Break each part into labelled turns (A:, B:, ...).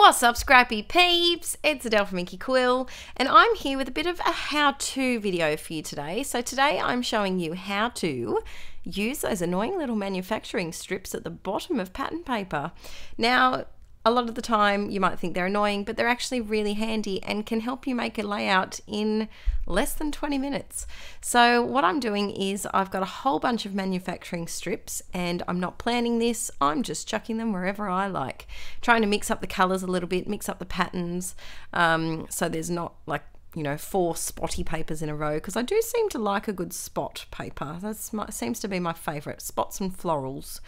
A: What's up, Scrappy peeps? It's Adele from Inkie Quill, and I'm here with a bit of a how to video for you today. So, today I'm showing you how to use those annoying little manufacturing strips at the bottom of pattern paper. Now, a lot of the time you might think they're annoying, but they're actually really handy and can help you make a layout in less than 20 minutes. So what I'm doing is I've got a whole bunch of manufacturing strips and I'm not planning this, I'm just chucking them wherever I like. Trying to mix up the colors a little bit, mix up the patterns, um, so there's not like you know, four spotty papers in a row because I do seem to like a good spot paper. That seems to be my favorite, spots and florals.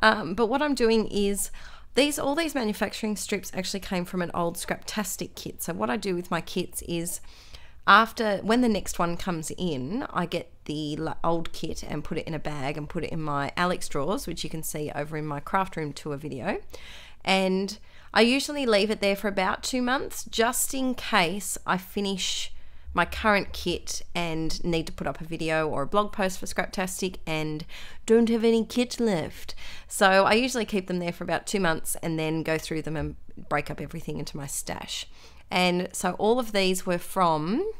A: Um, but what I'm doing is these all these manufacturing strips actually came from an old Scraptastic kit. So what I do with my kits is after when the next one comes in, I get the old kit and put it in a bag and put it in my Alex drawers, which you can see over in my craft room tour video. And I usually leave it there for about two months just in case I finish my current kit and need to put up a video or a blog post for Scraptastic and don't have any kit left. So I usually keep them there for about two months and then go through them and break up everything into my stash. And so all of these were from,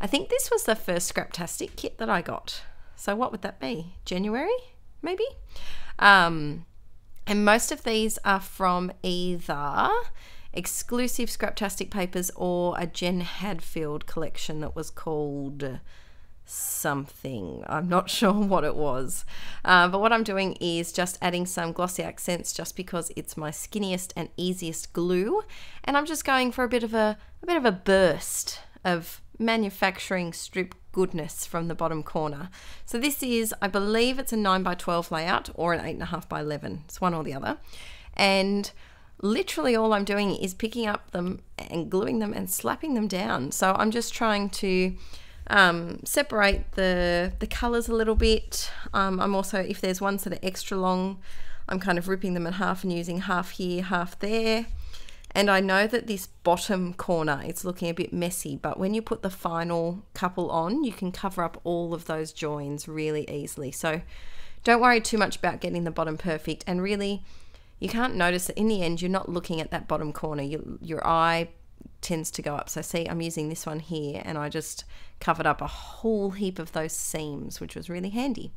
A: I think this was the first Scraptastic kit that I got. So what would that be? January, maybe? Um, and most of these are from either exclusive Scraptastic papers or a Jen Hadfield collection that was called something. I'm not sure what it was. Uh, but what I'm doing is just adding some glossy accents just because it's my skinniest and easiest glue. And I'm just going for a bit of a, a bit of a burst of manufacturing strip goodness from the bottom corner. So this is, I believe it's a 9 by 12 layout or an 8.5 by 11. It's one or the other. And literally all I'm doing is picking up them and gluing them and slapping them down. So I'm just trying to um, separate the, the colors a little bit. Um, I'm also, if there's ones that are extra long, I'm kind of ripping them in half and using half here, half there. And I know that this bottom corner it's looking a bit messy, but when you put the final couple on, you can cover up all of those joins really easily. So don't worry too much about getting the bottom perfect. And really, you can't notice that in the end, you're not looking at that bottom corner. You, your eye tends to go up. So see, I'm using this one here and I just covered up a whole heap of those seams, which was really handy.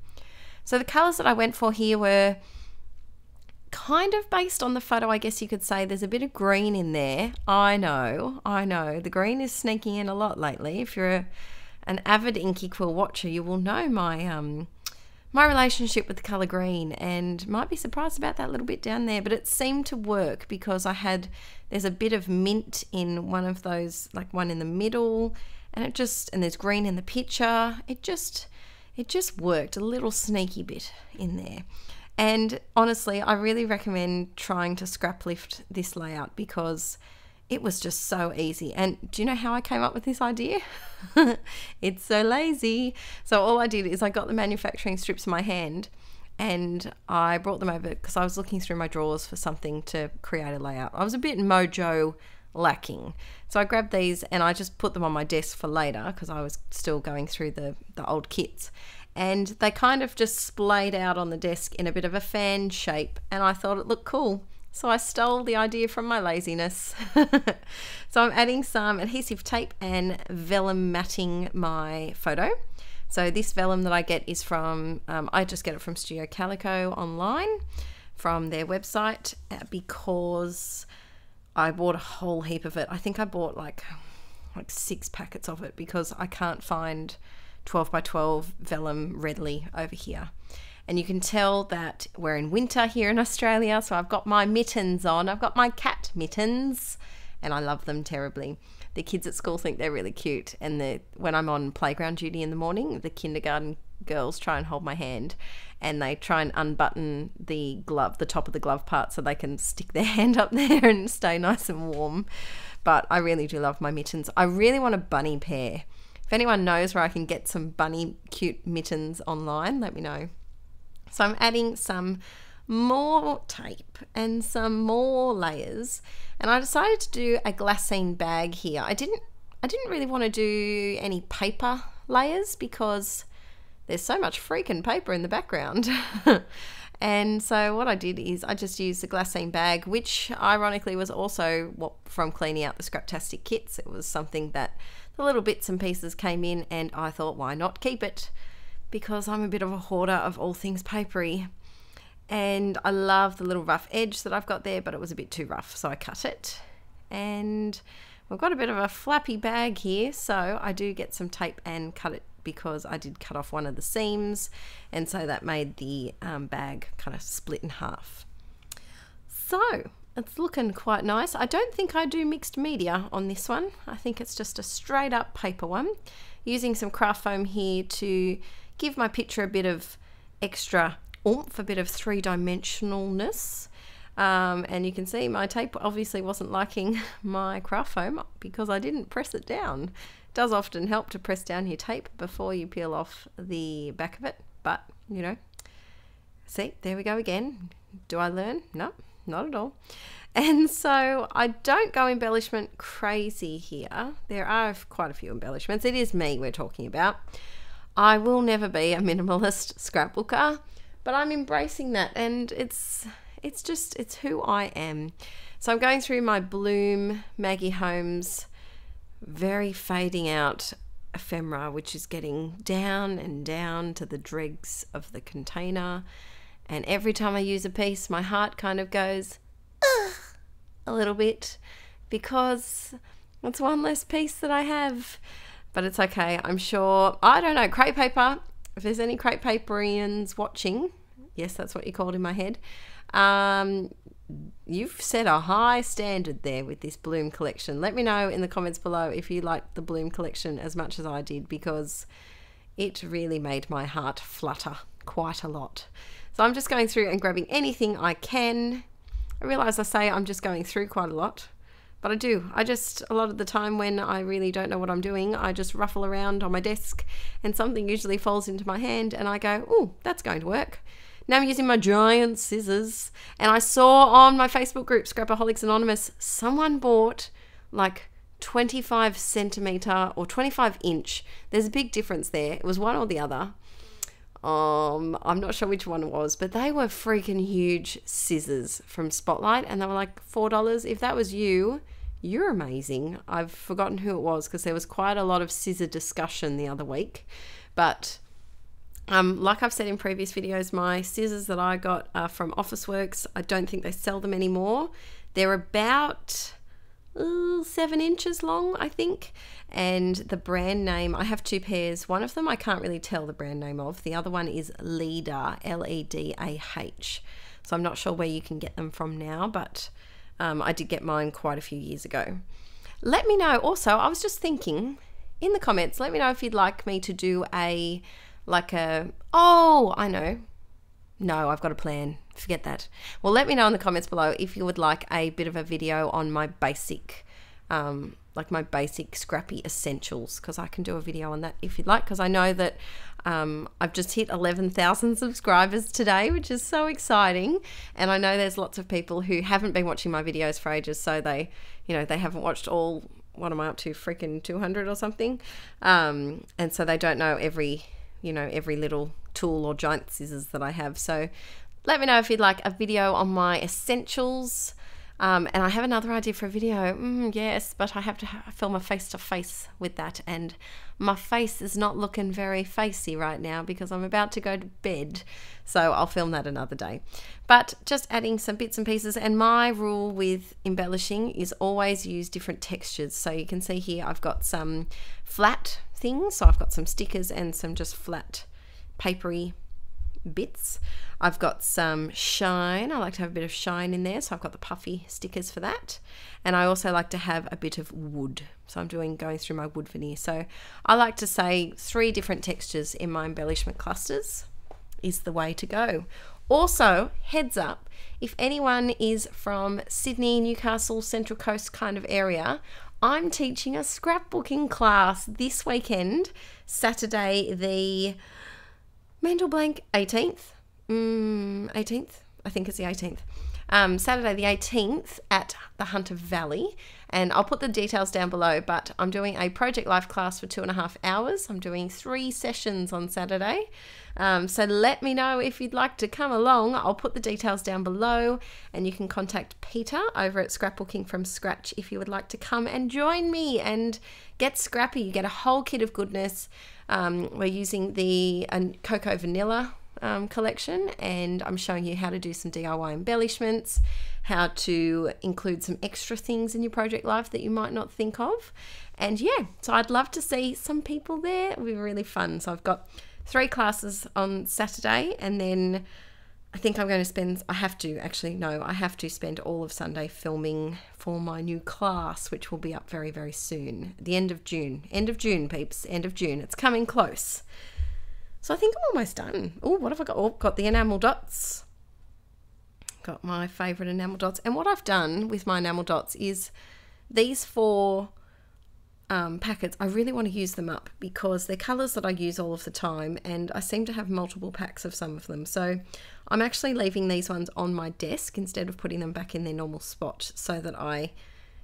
A: So the colors that I went for here were kind of based on the photo, I guess you could say. There's a bit of green in there. I know, I know. The green is sneaking in a lot lately. If you're a, an avid Inkie Quill watcher, you will know my um, my relationship with the color green and might be surprised about that little bit down there but it seemed to work because I had there's a bit of mint in one of those like one in the middle and it just and there's green in the picture. It just it just worked a little sneaky bit in there. And honestly I really recommend trying to scrap lift this layout because it was just so easy. And do you know how I came up with this idea? it's so lazy. So all I did is I got the manufacturing strips in my hand and I brought them over because I was looking through my drawers for something to create a layout. I was a bit mojo lacking. So I grabbed these and I just put them on my desk for later because I was still going through the, the old kits. And they kind of just splayed out on the desk in a bit of a fan shape and I thought it looked cool. So I stole the idea from my laziness. so I'm adding some adhesive tape and vellum matting my photo. So this vellum that I get is from, um, I just get it from Studio Calico online from their website uh, because I bought a whole heap of it. I think I bought like like six packets of it because I can't find 12 by 12 vellum readily over here and you can tell that we're in winter here in Australia. So I've got my mittens on. I've got my cat mittens, and I love them terribly. The kids at school think they're really cute, and the when I'm on playground duty in the morning, the kindergarten girls try and hold my hand, and they try and unbutton the glove, the top of the glove part, so they can stick their hand up there and stay nice and warm. But I really do love my mittens. I really want a bunny pair. If anyone knows where I can get some bunny cute mittens online, let me know. So I'm adding some more tape and some more layers and I decided to do a glassine bag here. I didn't I didn't really want to do any paper layers because there's so much freaking paper in the background. And so what I did is I just used the glassine bag, which ironically was also what from cleaning out the Scraptastic kits. It was something that the little bits and pieces came in and I thought why not keep it because I'm a bit of a hoarder of all things papery. And I love the little rough edge that I've got there, but it was a bit too rough, so I cut it. And we've got a bit of a flappy bag here, so I do get some tape and cut it because I did cut off one of the seams and so that made the um, bag kind of split in half. So it's looking quite nice. I don't think I do mixed media on this one. I think it's just a straight up paper one. Using some craft foam here to give my picture a bit of extra oomph, a bit of three dimensionalness. Um, and you can see my tape obviously wasn't liking my craft foam because I didn't press it down does often help to press down your tape before you peel off the back of it, but you know, see, there we go again. Do I learn? No, not at all. And so I don't go embellishment crazy here. There are quite a few embellishments. It is me we're talking about. I will never be a minimalist scrapbooker, but I'm embracing that and it's it's just it's who I am. So I'm going through my Bloom Maggie Holmes very fading out ephemera, which is getting down and down to the dregs of the container. And every time I use a piece, my heart kind of goes, a little bit because it's one less piece that I have. But it's okay. I'm sure, I don't know, Crate Paper. If there's any crepe paperians watching, yes, that's what you called in my head. Um, you've set a high standard there with this Bloom collection. Let me know in the comments below if you liked the Bloom collection as much as I did because it really made my heart flutter quite a lot. So I'm just going through and grabbing anything I can. I realize I say I'm just going through quite a lot, but I do. I just, a lot of the time when I really don't know what I'm doing, I just ruffle around on my desk and something usually falls into my hand and I go, oh, that's going to work. Now I'm using my giant scissors. And I saw on my Facebook group, Scrapaholics Anonymous, someone bought like 25 centimeter or 25 inch. There's a big difference there. It was one or the other. Um, I'm not sure which one it was, but they were freaking huge scissors from Spotlight, and they were like four dollars. If that was you, you're amazing. I've forgotten who it was because there was quite a lot of scissor discussion the other week, but um, like I've said in previous videos, my scissors that I got are from Officeworks. I don't think they sell them anymore. They're about uh, seven inches long, I think. And the brand name, I have two pairs. One of them I can't really tell the brand name of. The other one is Leadah, L E D A H. So I'm not sure where you can get them from now, but um, I did get mine quite a few years ago. Let me know also, I was just thinking in the comments, let me know if you'd like me to do a like a, oh, I know. No, I've got a plan. Forget that. Well, let me know in the comments below if you would like a bit of a video on my basic, um, like my basic scrappy essentials, because I can do a video on that if you'd like, because I know that um, I've just hit 11,000 subscribers today, which is so exciting. And I know there's lots of people who haven't been watching my videos for ages, so they, you know, they haven't watched all, what am I up to, freaking 200 or something. Um, and so they don't know every you know, every little tool or giant scissors that I have. So let me know if you'd like a video on my essentials. Um, and I have another idea for a video. Mm, yes, but I have to film a face to face with that. And my face is not looking very facey right now because I'm about to go to bed. So I'll film that another day. But just adding some bits and pieces. And my rule with embellishing is always use different textures. So you can see here I've got some flat things. So I've got some stickers and some just flat papery bits. I've got some shine. I like to have a bit of shine in there. So I've got the puffy stickers for that. And I also like to have a bit of wood. So I'm doing going through my wood veneer. So I like to say three different textures in my embellishment clusters is the way to go. Also, heads up, if anyone is from Sydney, Newcastle, Central Coast kind of area, I'm teaching a scrapbooking class this weekend, Saturday the Mental blank 18th. Mm, 18th? I think it's the 18th. um, Saturday the 18th at the Hunter Valley. And I'll put the details down below, but I'm doing a Project Life class for two and a half hours. I'm doing three sessions on Saturday. Um, so let me know if you'd like to come along. I'll put the details down below, and you can contact Peter over at Scrapbooking from Scratch if you would like to come and join me and get scrappy. You get a whole kit of goodness. Um, we're using the uh, Cocoa Vanilla um, collection, and I'm showing you how to do some DIY embellishments, how to include some extra things in your project life that you might not think of. And yeah, so I'd love to see some people there. It'll be really fun. So I've got three classes on Saturday, and then I think I'm going to spend, I have to actually, no, I have to spend all of Sunday filming for my new class, which will be up very, very soon. The end of June. End of June, peeps. End of June. It's coming close. So I think I'm almost done. Oh, what have I got? Oh, got the enamel dots. Got my favourite enamel dots. And what I've done with my enamel dots is these four um, packets, I really want to use them up because they're colours that I use all of the time and I seem to have multiple packs of some of them. So I'm actually leaving these ones on my desk instead of putting them back in their normal spot so that I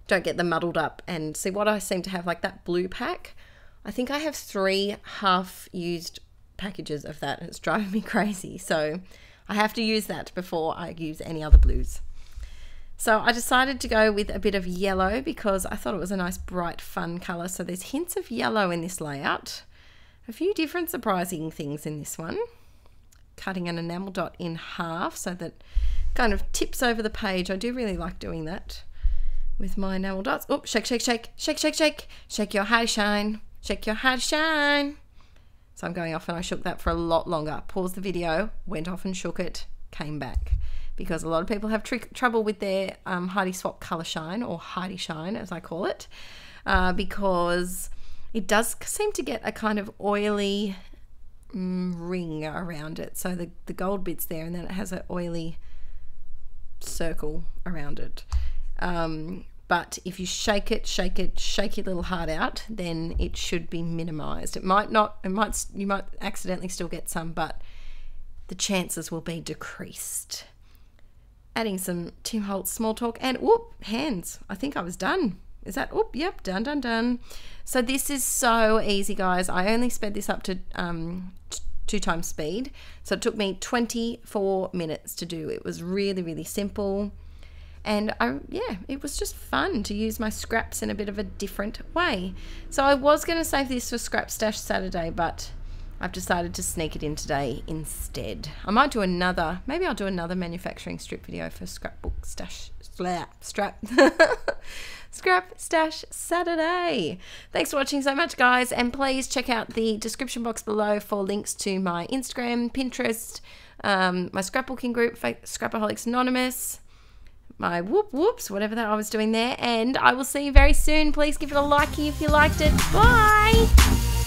A: don't get them muddled up. And see what I seem to have, like that blue pack, I think I have three half used packages of that. It's driving me crazy. So I have to use that before I use any other blues. So I decided to go with a bit of yellow because I thought it was a nice bright fun colour. So there's hints of yellow in this layout. A few different surprising things in this one. Cutting an enamel dot in half so that kind of tips over the page. I do really like doing that with my enamel dots. Oh, shake, shake, shake, shake, shake, shake. Shake your high shine. Shake your high shine. So I'm going off and I shook that for a lot longer. Paused the video, went off and shook it, came back. Because a lot of people have tr trouble with their um, Heidi Swapp Colour Shine, or Heidi Shine as I call it, uh, because it does seem to get a kind of oily mm, ring around it. So the, the gold bit's there and then it has an oily circle around it. Um, but if you shake it, shake it, shake your little heart out, then it should be minimized. It might not, it might, you might accidentally still get some, but the chances will be decreased. Adding some Tim Holtz small talk and whoop, hands. I think I was done. Is that, whoop, yep, done, done, done. So this is so easy, guys. I only sped this up to um, two times speed. So it took me 24 minutes to do. It was really, really simple. And I, yeah, it was just fun to use my scraps in a bit of a different way. So I was going to save this for Scrap Stash Saturday, but I've decided to sneak it in today instead. I might do another, maybe I'll do another manufacturing strip video for Scrapbook Stash, strap, Scrap Stash Saturday. Thanks for watching so much, guys, and please check out the description box below for links to my Instagram, Pinterest, um, my scrapbooking group, Scrapaholics Anonymous, my whoop whoops, whatever that I was doing there. And I will see you very soon. Please give it a like if you liked it. Bye.